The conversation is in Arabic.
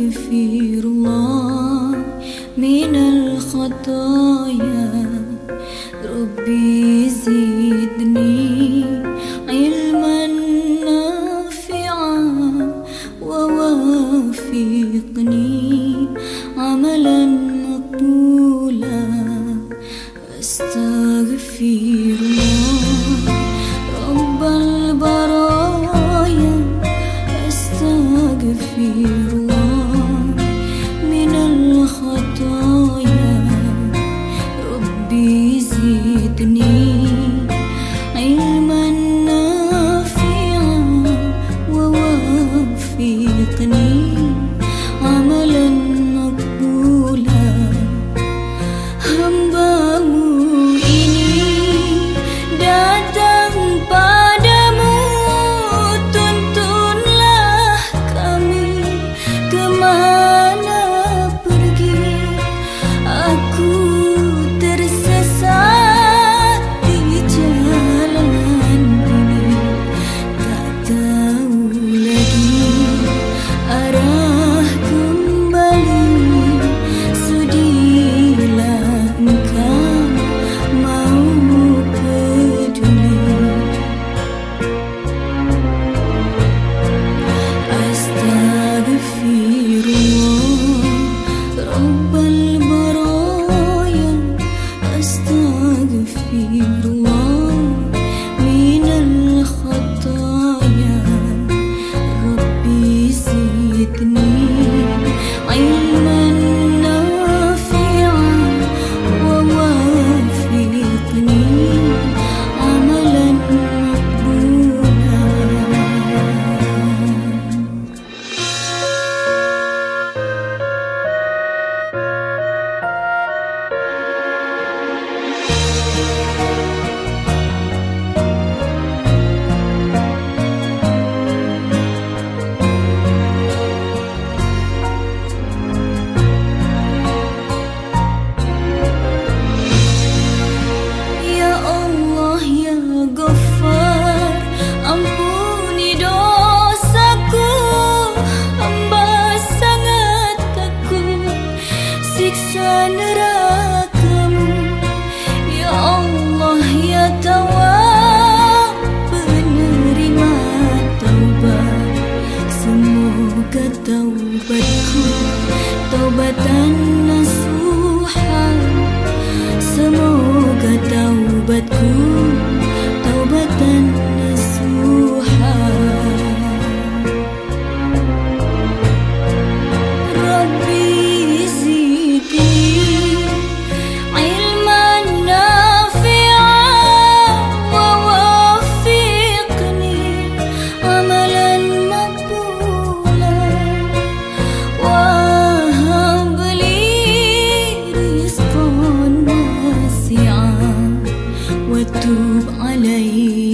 يكفي الله من الخطايا. ربي feet alone. Ramadan تتوب عليّ.